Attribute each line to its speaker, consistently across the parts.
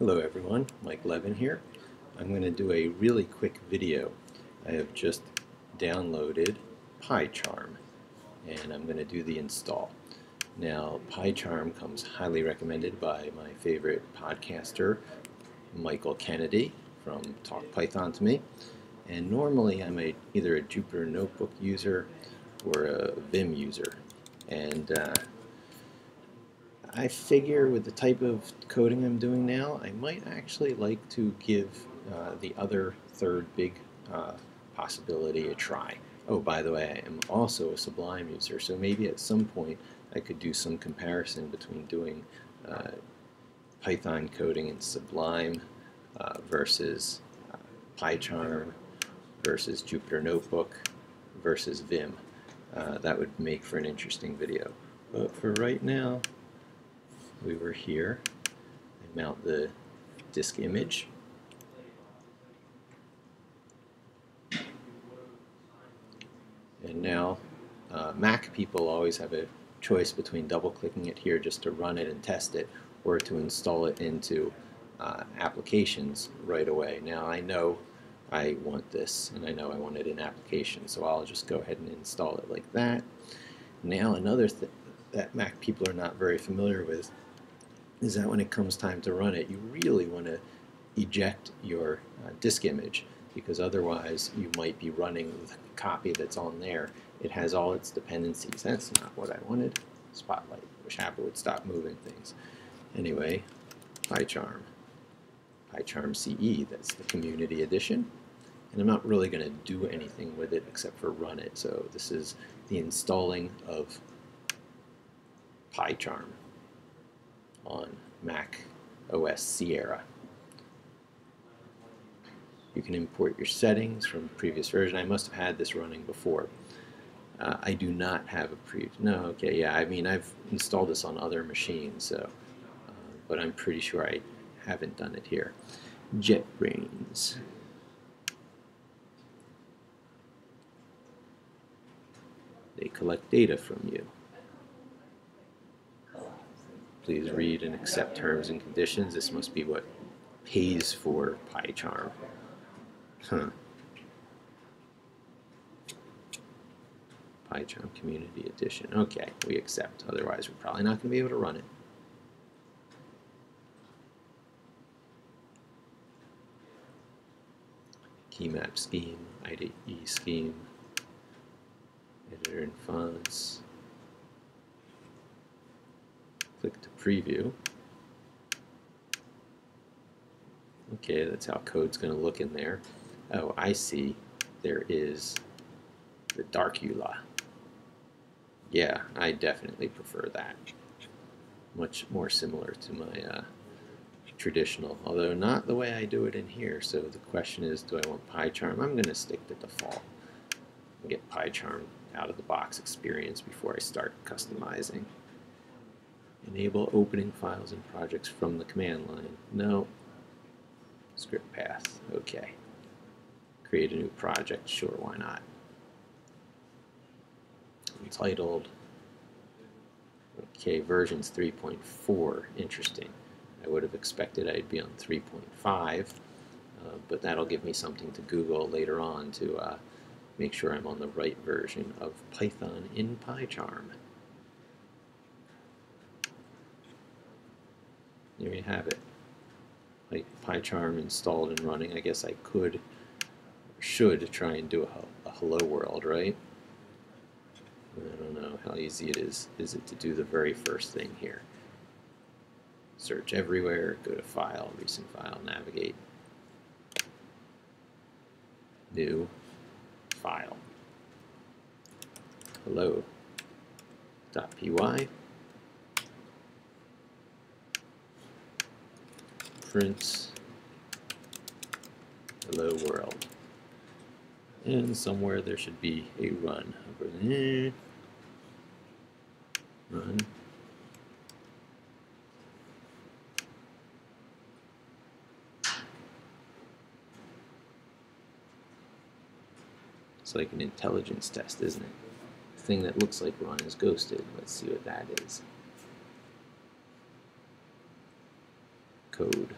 Speaker 1: Hello everyone, Mike Levin here. I'm going to do a really quick video. I have just downloaded PyCharm and I'm going to do the install. Now PyCharm comes highly recommended by my favorite podcaster Michael Kennedy from Talk Python to me and normally I'm a, either a Jupyter Notebook user or a Vim user and uh, I figure with the type of coding I'm doing now, I might actually like to give uh, the other third big uh, possibility a try. Oh, by the way, I am also a Sublime user, so maybe at some point I could do some comparison between doing uh, Python coding in Sublime uh, versus uh, PyCharm versus Jupyter Notebook versus Vim. Uh, that would make for an interesting video. But for right now, we were here. I mount the disk image. And now uh, Mac people always have a choice between double clicking it here just to run it and test it or to install it into uh, applications right away. Now I know I want this and I know I want it in application so I'll just go ahead and install it like that. Now another thing that Mac people are not very familiar with is that when it comes time to run it, you really want to eject your uh, disk image because otherwise you might be running the copy that's on there. It has all its dependencies. That's not what I wanted. Spotlight. Wish Apple would stop moving things. Anyway, PyCharm. PyCharm CE, that's the community edition. And I'm not really going to do anything with it except for run it. So this is the installing of PyCharm on Mac OS Sierra. You can import your settings from previous version. I must have had this running before. Uh, I do not have a pre. No, okay, yeah. I mean, I've installed this on other machines, so, uh, but I'm pretty sure I haven't done it here. JetBrains. They collect data from you. Please read and accept terms and conditions. This must be what pays for PyCharm. Huh. PyCharm Community Edition. Okay, we accept. Otherwise, we're probably not going to be able to run it. Keymap scheme, IDE scheme, editor and fonts. Click to preview. Okay, that's how code's going to look in there. Oh, I see. There is the Darcula. Yeah, I definitely prefer that. Much more similar to my uh, traditional, although not the way I do it in here. So the question is, do I want PyCharm? I'm going to stick to default and get PyCharm out of the box experience before I start customizing. Enable opening files and projects from the command line. No. Script path. Okay. Create a new project. Sure, why not? Entitled. Okay, version's 3.4. Interesting. I would have expected I'd be on 3.5, uh, but that'll give me something to Google later on to uh, make sure I'm on the right version of Python in PyCharm. There you have it. Like PyCharm installed and running. I guess I could, should try and do a, a hello world, right? I don't know how easy it is. Is it to do the very first thing here? Search everywhere, go to File, Recent File, Navigate, New, File, Hello.py. print hello world. And somewhere there should be a run. Run. It's like an intelligence test, isn't it? The thing that looks like run is ghosted. Let's see what that is. code.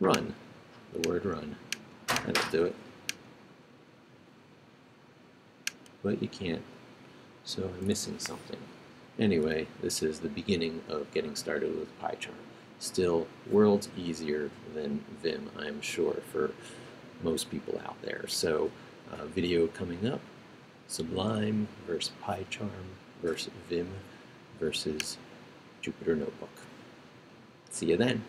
Speaker 1: Run, the word run, that'll do it. But you can't, so I'm missing something. Anyway, this is the beginning of getting started with PyCharm. Still, worlds easier than Vim, I'm sure, for most people out there. So, uh, video coming up, Sublime versus PyCharm versus Vim versus Jupyter Notebook. See you then.